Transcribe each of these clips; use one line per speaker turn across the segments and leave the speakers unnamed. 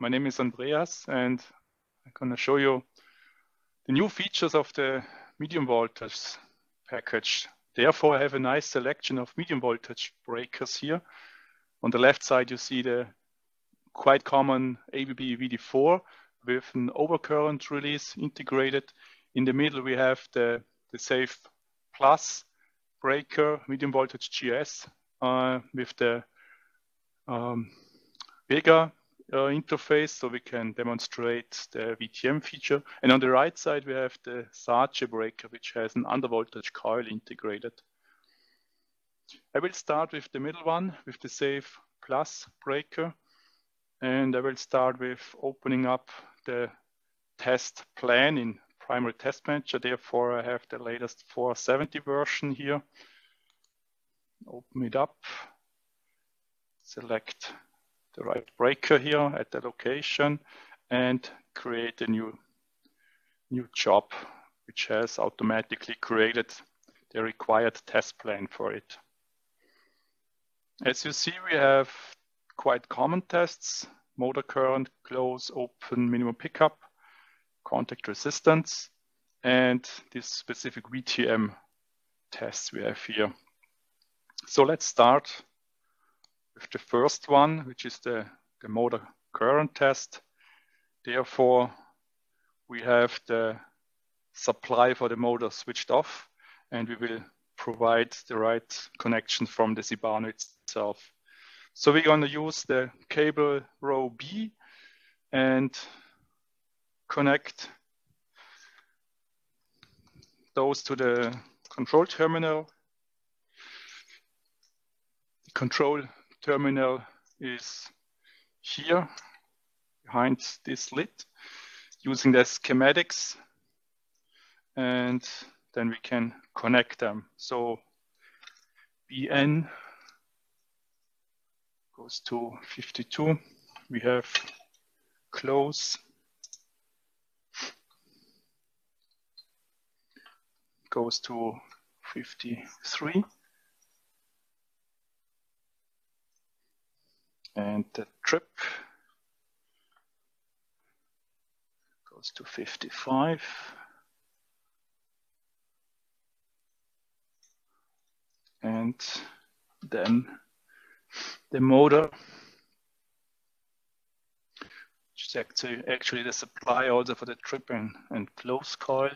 my name is Andreas and I'm going to show you the new features of the medium voltage package. Therefore, I have a nice selection of medium voltage breakers here. On the left side, you see the quite common ABB VD4 with an overcurrent release integrated. In the middle, we have the, the Safe Plus breaker, medium voltage GIS uh, with the um, WEGA uh, interface so we can demonstrate the VTM feature. And on the right side, we have the SACE breaker, which has an undervoltage coil integrated. I will start with the middle one, with the Safe Plus breaker. And I will start with opening up the test plan in primary test manager. Therefore, I have the latest 470 version here. Open it up, select the right breaker here at the location and create a new, new job, which has automatically created the required test plan for it. As you see, we have quite common tests, motor current, close, open, minimum pickup, contact resistance, and this specific VTM test we have here. So let's start with the first one, which is the, the motor current test. Therefore, we have the supply for the motor switched off, and we will provide the right connection from the CIBANO itself. So we're going to use the cable row B and connect those to the control terminal. The control terminal is here behind this lid using the schematics and then we can connect them. So BN goes to 52. We have close goes to 53. And the trip goes to 55. And then the motor, which is actually, the supply also for the trip and, and close coil,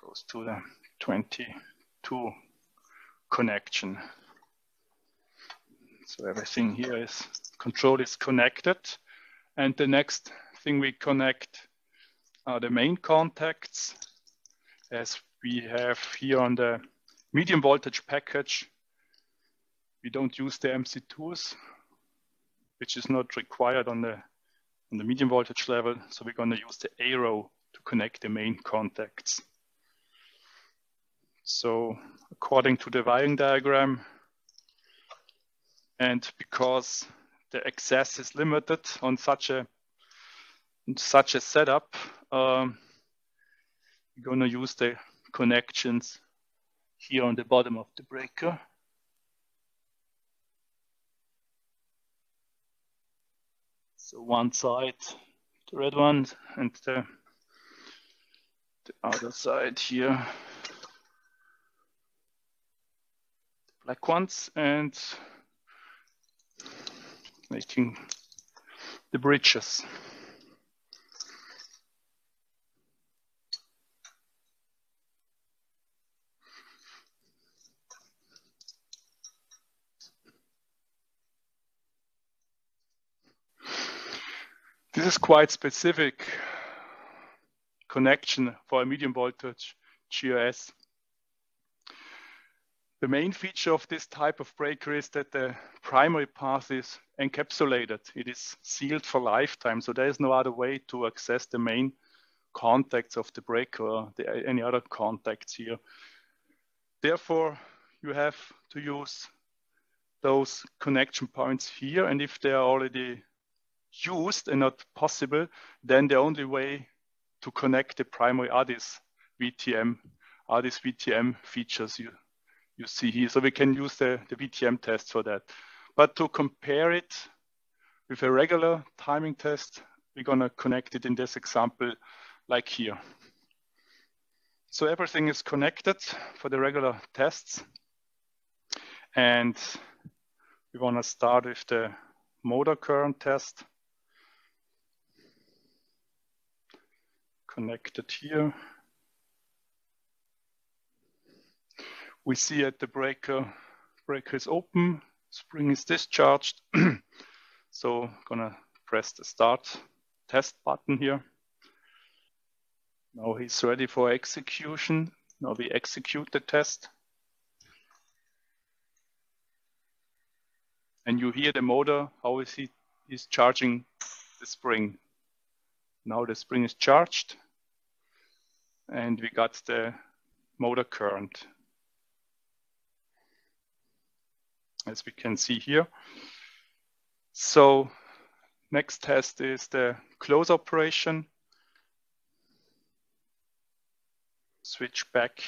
goes to the 22 connection. So everything here is control is connected. And the next thing we connect are the main contacts as we have here on the medium voltage package. We don't use the MC2s, which is not required on the, on the medium voltage level. So we're gonna use the arrow to connect the main contacts. So according to the wiring diagram, and because the access is limited on such a such a setup, um, we're going to use the connections here on the bottom of the breaker. So one side, the red one, and the, the other side here, the black ones, and making the bridges. This is quite specific connection for a medium voltage GIS. The main feature of this type of breaker is that the primary path is encapsulated. It is sealed for lifetime, so there is no other way to access the main contacts of the breaker or the, any other contacts here. Therefore, you have to use those connection points here, and if they are already used and not possible, then the only way to connect the primary these VTM, these VTM features you you see here. So we can use the, the VTM test for that. But to compare it with a regular timing test, we're gonna connect it in this example like here. So everything is connected for the regular tests. And we wanna start with the motor current test. Connected here. We see at the breaker, breaker is open, spring is discharged. so gonna press the start test button here. Now he's ready for execution. Now we execute the test. And you hear the motor, how is he is charging the spring. Now the spring is charged and we got the motor current. As we can see here. So next test is the close operation. Switch back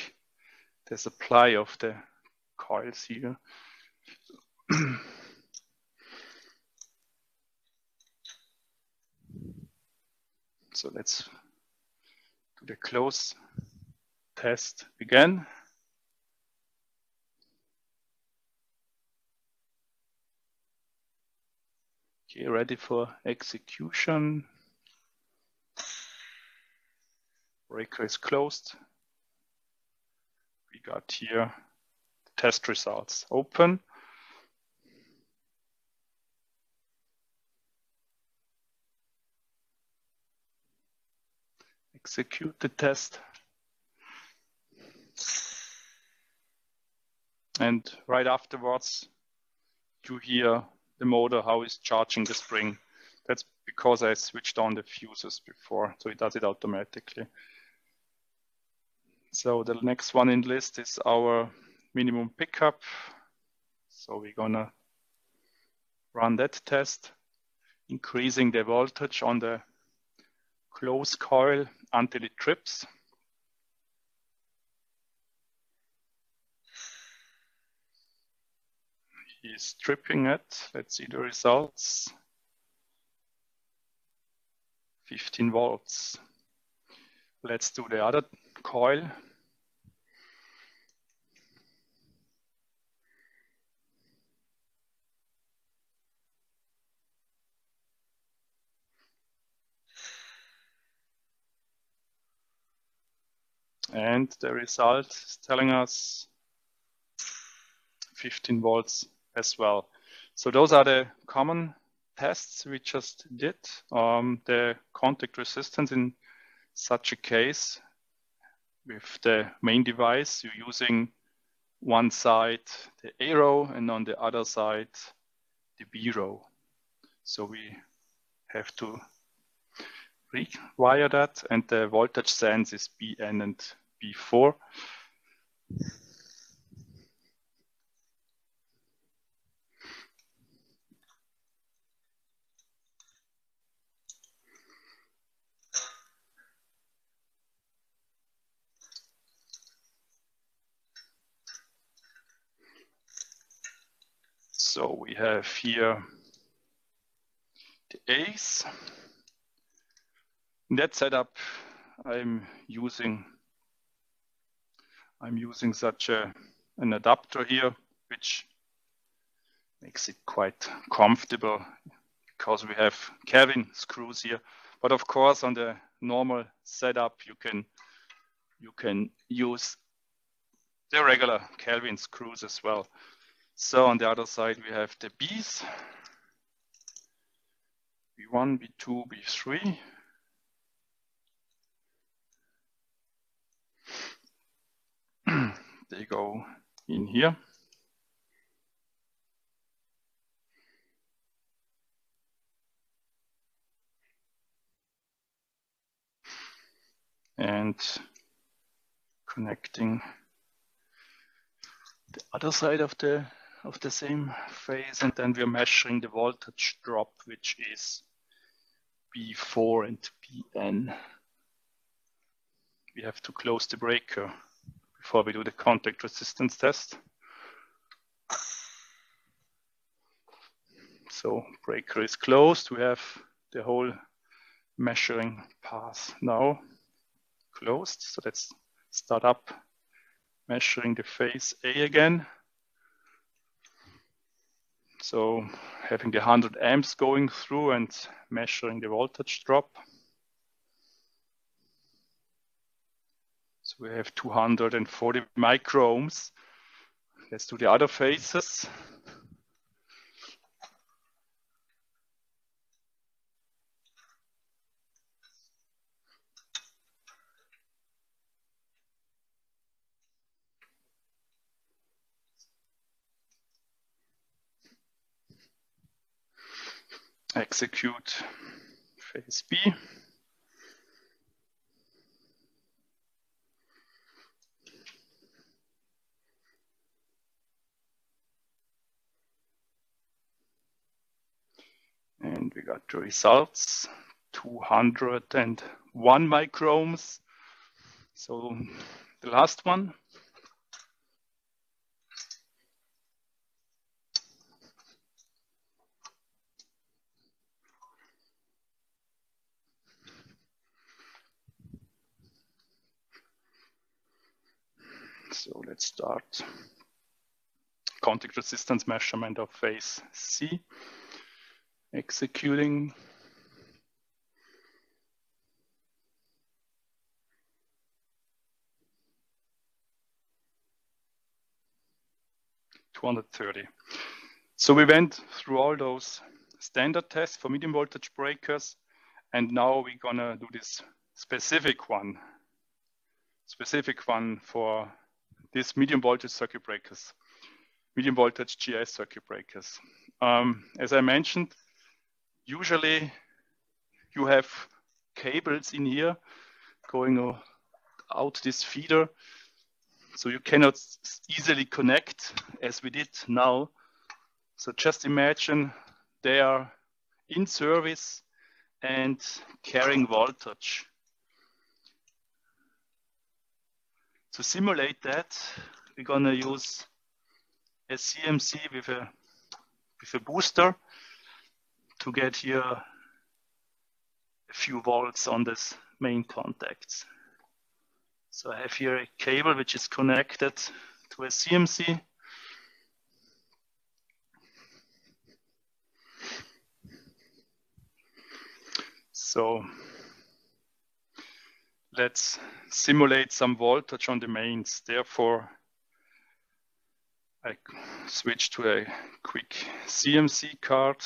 the supply of the coils here. so let's do the close test again. Okay, ready for execution. Breaker is closed. We got here test results open. Execute the test. And right afterwards, you hear the motor, how it's charging the spring. That's because I switched on the fuses before, so it does it automatically. So the next one in list is our minimum pickup. So we're gonna run that test, increasing the voltage on the close coil until it trips. Is stripping it. Let's see the results. 15 volts. Let's do the other coil. And the result is telling us 15 volts as well. So those are the common tests we just did. Um, the contact resistance in such a case with the main device, you're using one side the A row and on the other side the B row. So we have to rewire that and the voltage sense is BN and B4. So we have here the A's. In that setup, I'm using I'm using such a, an adapter here, which makes it quite comfortable because we have Kelvin screws here. But of course, on the normal setup, you can you can use the regular Kelvin screws as well. So on the other side, we have the B's, B1, B2, B3. they go in here. And connecting the other side of the of the same phase and then we're measuring the voltage drop which is B4 and BN. We have to close the breaker before we do the contact resistance test. So breaker is closed. We have the whole measuring path now closed. So let's start up measuring the phase A again. So having the 100 amps going through and measuring the voltage drop. So we have 240 microohms. Let's do the other phases. Execute phase B. And we got the results, 201 microohms. So the last one, So let's start contact resistance measurement of phase C. Executing. Two hundred thirty. So we went through all those standard tests for medium voltage breakers, and now we're gonna do this specific one, specific one for these medium voltage circuit breakers, medium voltage GIS circuit breakers. Um, as I mentioned, usually you have cables in here going out this feeder. So you cannot easily connect as we did now. So just imagine they are in service and carrying voltage. To simulate that, we're gonna use a CMC with a, with a booster to get here a few volts on this main contacts. So I have here a cable which is connected to a CMC. So let's simulate some voltage on the mains. Therefore, I switch to a quick CMC card.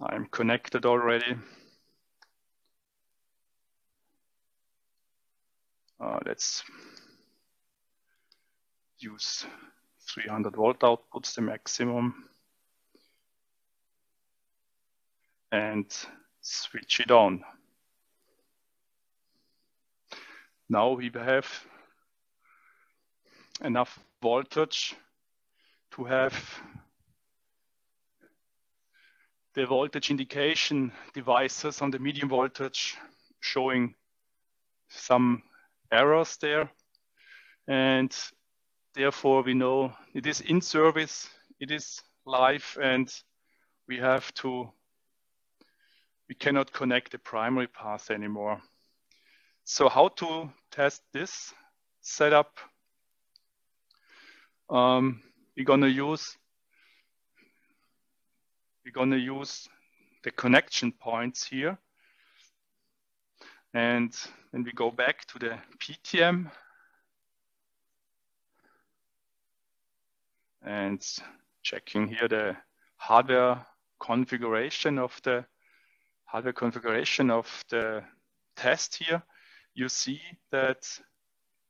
I'm connected already. Uh, let's use 300 volt outputs, the maximum. And switch it on. Now we have enough voltage to have the voltage indication devices on the medium voltage showing some errors there. And therefore we know it is in service, it is live, and we have to, we cannot connect the primary path anymore. So how to test this setup? Um, we're gonna use we're gonna use the connection points here. And when we go back to the PTM and checking here the hardware configuration of the hardware configuration of the test here, you see that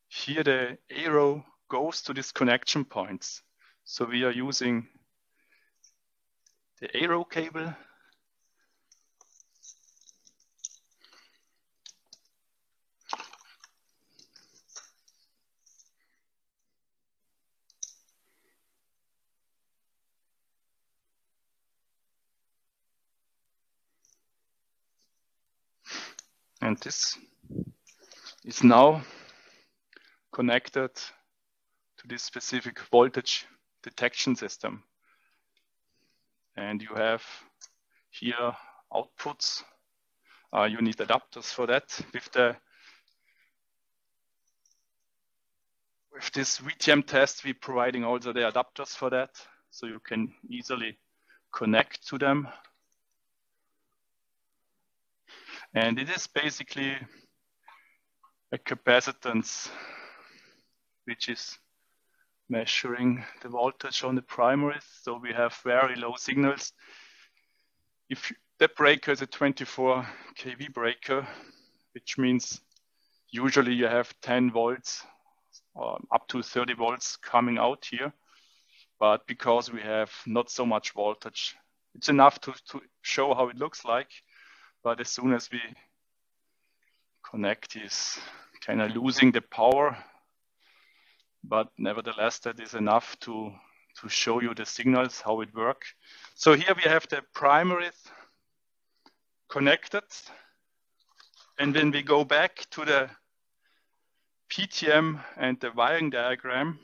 here the arrow goes to these connection points. So we are using the arrow cable and this is now connected to this specific voltage detection system. and you have here outputs. Uh, you need adapters for that. With the with this VTM test, we're providing also the adapters for that, so you can easily connect to them. And it is basically a capacitance which is measuring the voltage on the primaries. So we have very low signals. If that breaker is a 24 kV breaker, which means usually you have 10 volts or up to 30 volts coming out here. But because we have not so much voltage, it's enough to, to show how it looks like. But as soon as we connect is kind of losing the power, but nevertheless, that is enough to, to show you the signals, how it works. So here we have the primaries connected. And then we go back to the PTM and the wiring diagram,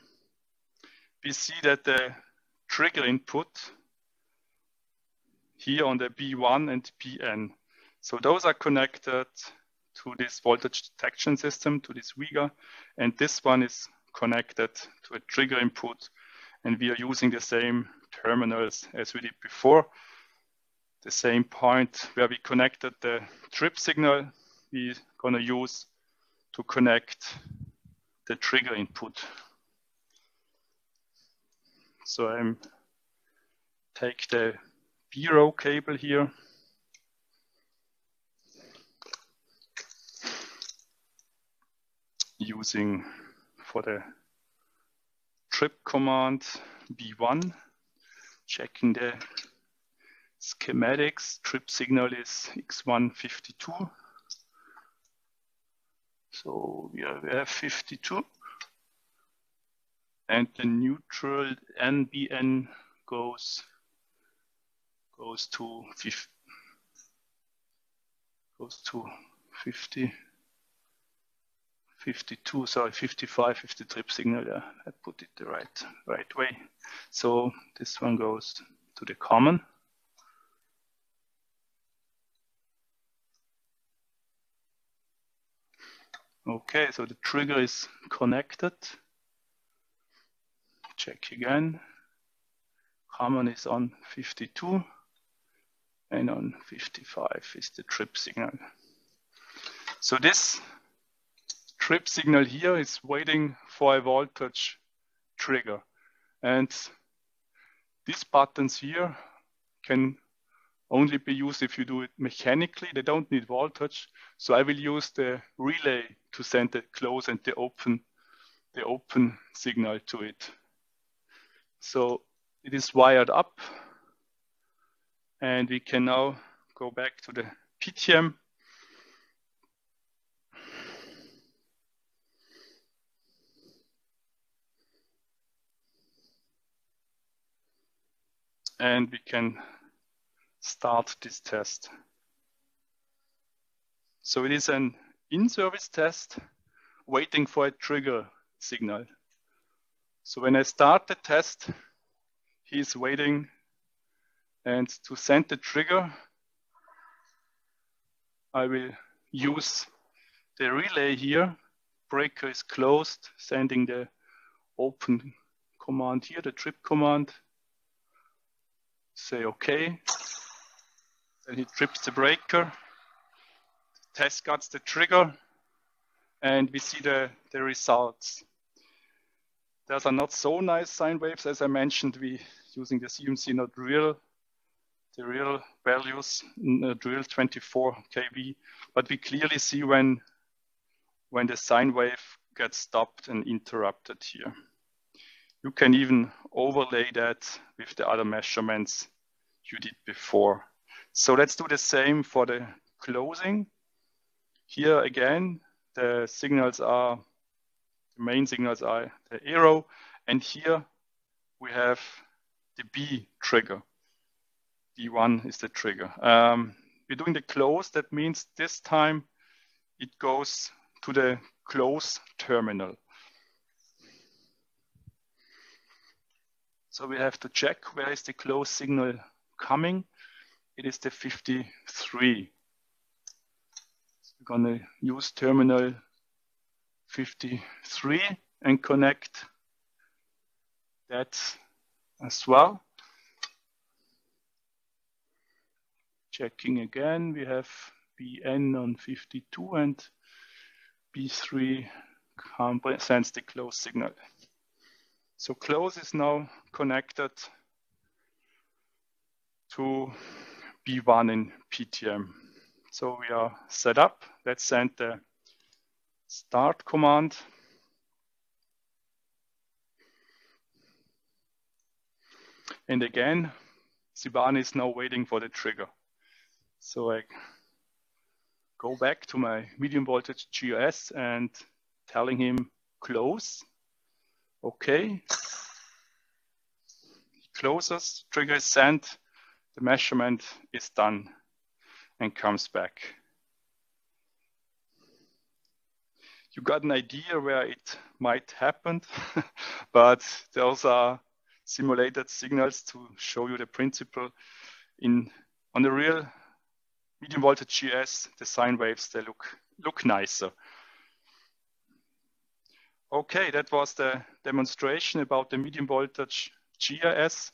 we see that the trigger input here on the B1 and BN. So those are connected to this voltage detection system, to this WEGA, and this one is connected to a trigger input, and we are using the same terminals as we did before. The same point where we connected the trip signal, we're gonna use to connect the trigger input. So I'm take the B row cable here using for the trip command B1, checking the schematics. Trip signal is X152. So we have 52. And the neutral NBN goes goes to 50, goes to 50. 52, sorry, 55 is the trip signal. Yeah, I put it the right, right way. So this one goes to the common. Okay, so the trigger is connected. Check again. Common is on 52 and on 55 is the trip signal. So this trip signal here is waiting for a voltage trigger. And these buttons here can only be used if you do it mechanically. They don't need voltage. So I will use the relay to send the close and the open, the open signal to it. So it is wired up and we can now go back to the PTM and we can start this test. So it is an in-service test waiting for a trigger signal. So when I start the test, he's waiting and to send the trigger, I will use the relay here. Breaker is closed, sending the open command here, the trip command say okay. Then he trips the breaker, test guts the trigger, and we see the, the results. Those are not so nice sine waves. As I mentioned, we using the CMC not real, the real values, not uh, real 24 kV, but we clearly see when, when the sine wave gets stopped and interrupted here. You can even overlay that with the other measurements you did before. So let's do the same for the closing. Here again, the signals are, the main signals are the arrow, and here we have the B trigger. B1 is the trigger. Um, we're doing the close, that means this time it goes to the close terminal. So we have to check where is the close signal coming, it is the 53. So we're gonna use terminal 53 and connect that as well. Checking again, we have BN on 52 and B3 sends the close signal. So close is now connected to B1 in PTM. So we are set up. Let's send the start command. And again, CIBANO is now waiting for the trigger. So I go back to my medium voltage GIS and telling him close. Okay. He closes, trigger is sent, the measurement is done and comes back. You got an idea where it might happen, but those are simulated signals to show you the principle. In on the real medium voltage GIS, the sine waves they look look nicer. Okay, that was the demonstration about the medium voltage GIS.